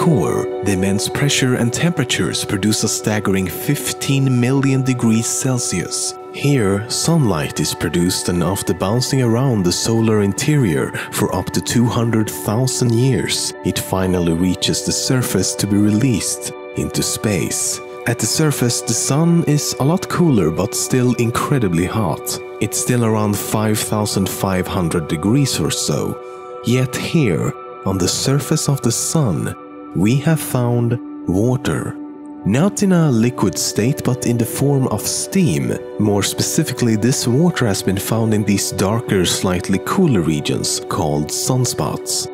core, the immense pressure and temperatures produce a staggering 15 million degrees Celsius. Here, sunlight is produced and after bouncing around the solar interior for up to 200,000 years, it finally reaches the surface to be released into space. At the surface, the sun is a lot cooler but still incredibly hot. It's still around 5500 degrees or so. Yet here, on the surface of the sun, we have found water. Not in a liquid state, but in the form of steam. More specifically, this water has been found in these darker, slightly cooler regions called sunspots.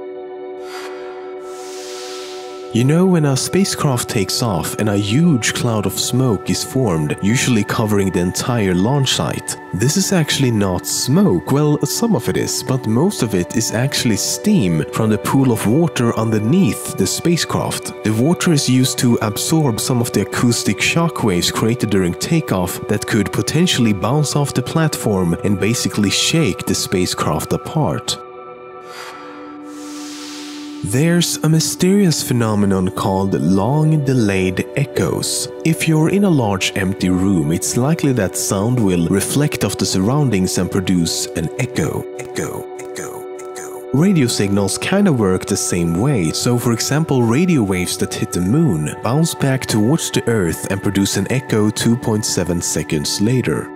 You know, when a spacecraft takes off and a huge cloud of smoke is formed, usually covering the entire launch site, this is actually not smoke. Well, some of it is, but most of it is actually steam from the pool of water underneath the spacecraft. The water is used to absorb some of the acoustic shock waves created during takeoff that could potentially bounce off the platform and basically shake the spacecraft apart. There's a mysterious phenomenon called long delayed echoes. If you're in a large empty room, it's likely that sound will reflect off the surroundings and produce an echo, echo. Radio signals kind of work the same way, so for example radio waves that hit the moon bounce back towards the earth and produce an echo 2.7 seconds later.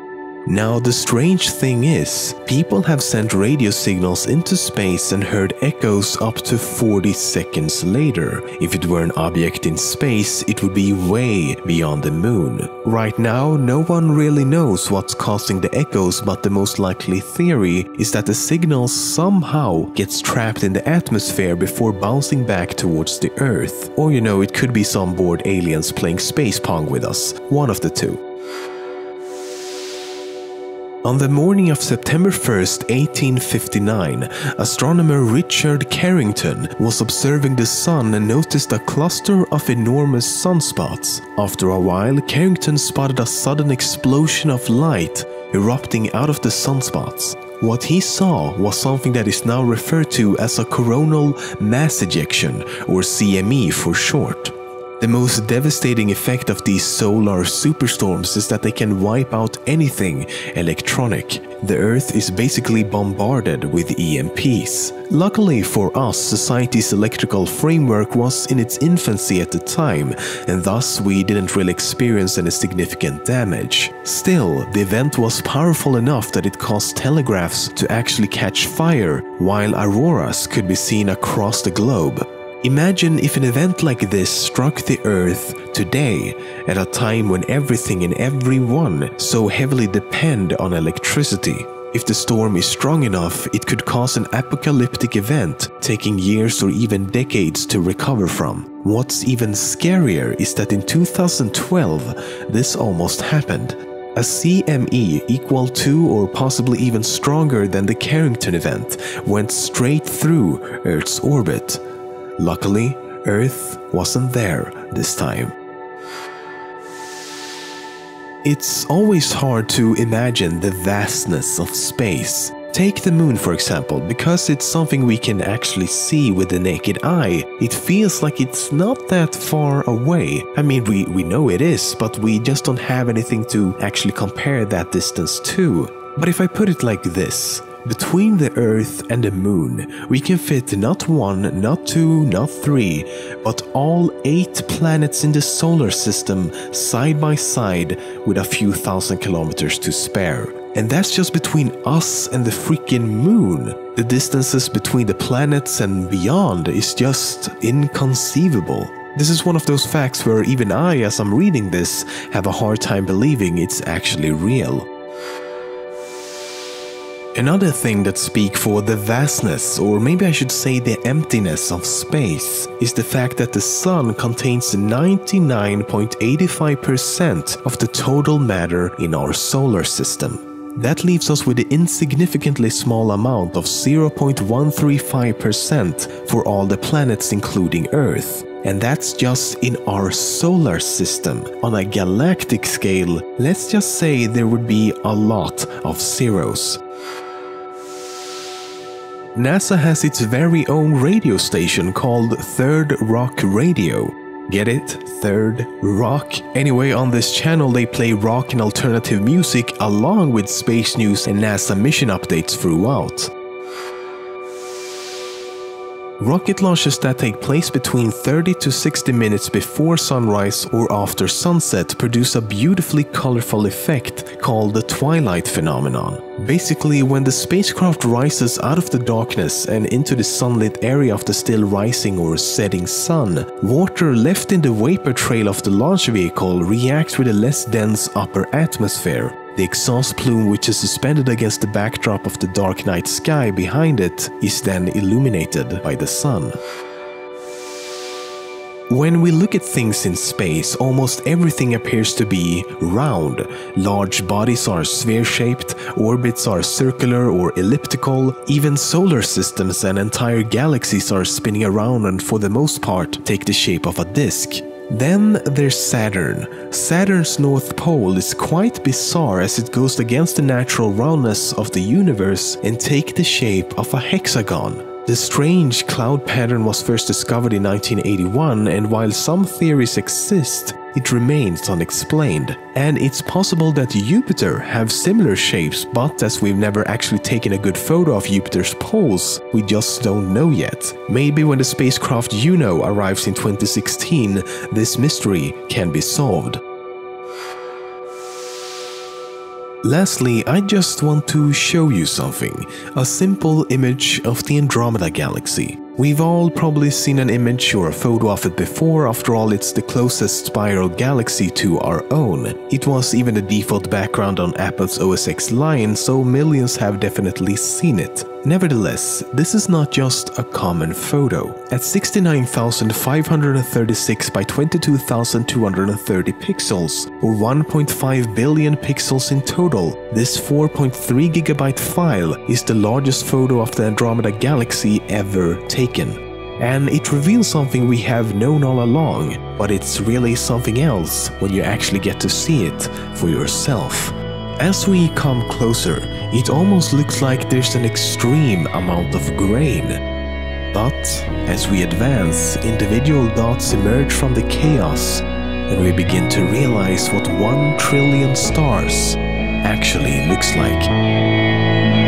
Now the strange thing is, people have sent radio signals into space and heard echoes up to 40 seconds later. If it were an object in space, it would be way beyond the moon. Right now, no one really knows what's causing the echoes, but the most likely theory is that the signal somehow gets trapped in the atmosphere before bouncing back towards the Earth. Or you know, it could be some bored aliens playing space pong with us. One of the two. On the morning of September 1st, 1859, astronomer Richard Carrington was observing the sun and noticed a cluster of enormous sunspots. After a while, Carrington spotted a sudden explosion of light erupting out of the sunspots. What he saw was something that is now referred to as a coronal mass ejection, or CME for short. The most devastating effect of these solar superstorms is that they can wipe out anything electronic. The Earth is basically bombarded with EMPs. Luckily for us, society's electrical framework was in its infancy at the time, and thus we didn't really experience any significant damage. Still, the event was powerful enough that it caused telegraphs to actually catch fire, while auroras could be seen across the globe. Imagine if an event like this struck the Earth today, at a time when everything and everyone so heavily depend on electricity. If the storm is strong enough, it could cause an apocalyptic event, taking years or even decades to recover from. What's even scarier is that in 2012, this almost happened. A CME equal to or possibly even stronger than the Carrington event went straight through Earth's orbit. Luckily, Earth wasn't there this time. It's always hard to imagine the vastness of space. Take the moon for example, because it's something we can actually see with the naked eye, it feels like it's not that far away. I mean, we, we know it is, but we just don't have anything to actually compare that distance to. But if I put it like this, between the Earth and the Moon, we can fit not one, not two, not three, but all eight planets in the solar system side by side with a few thousand kilometers to spare. And that's just between us and the freaking moon. The distances between the planets and beyond is just inconceivable. This is one of those facts where even I, as I'm reading this, have a hard time believing it's actually real. Another thing that speak for the vastness, or maybe I should say the emptiness of space, is the fact that the sun contains 99.85% of the total matter in our solar system. That leaves us with the insignificantly small amount of 0.135% for all the planets including Earth. And that's just in our solar system. On a galactic scale, let's just say there would be a lot of zeros. NASA has its very own radio station called Third Rock Radio. Get it? Third Rock? Anyway, on this channel they play rock and alternative music along with space news and NASA mission updates throughout. Rocket launches that take place between 30 to 60 minutes before sunrise or after sunset produce a beautifully colorful effect called the twilight phenomenon. Basically, when the spacecraft rises out of the darkness and into the sunlit area of the still rising or setting sun, water left in the vapor trail of the launch vehicle reacts with a less dense upper atmosphere, the exhaust plume which is suspended against the backdrop of the dark night sky behind it is then illuminated by the sun. When we look at things in space, almost everything appears to be round. Large bodies are sphere-shaped, orbits are circular or elliptical, even solar systems and entire galaxies are spinning around and for the most part take the shape of a disk. Then there's Saturn. Saturn's north pole is quite bizarre as it goes against the natural roundness of the universe and take the shape of a hexagon. The strange cloud pattern was first discovered in 1981 and while some theories exist, it remains unexplained. And it's possible that Jupiter have similar shapes, but as we've never actually taken a good photo of Jupiter's poles, we just don't know yet. Maybe when the spacecraft Juno arrives in 2016, this mystery can be solved. Lastly, I just want to show you something, a simple image of the Andromeda Galaxy. We've all probably seen an image or a photo of it before, after all it's the closest spiral galaxy to our own. It was even the default background on Apple's OS X line, so millions have definitely seen it. Nevertheless, this is not just a common photo. At 69,536 by 22,230 pixels, or 1.5 billion pixels in total, this 4.3 gigabyte file is the largest photo of the Andromeda Galaxy ever taken. And it reveals something we have known all along, but it's really something else when you actually get to see it for yourself. As we come closer, it almost looks like there's an extreme amount of grain. But as we advance, individual dots emerge from the chaos, and we begin to realize what one trillion stars actually looks like.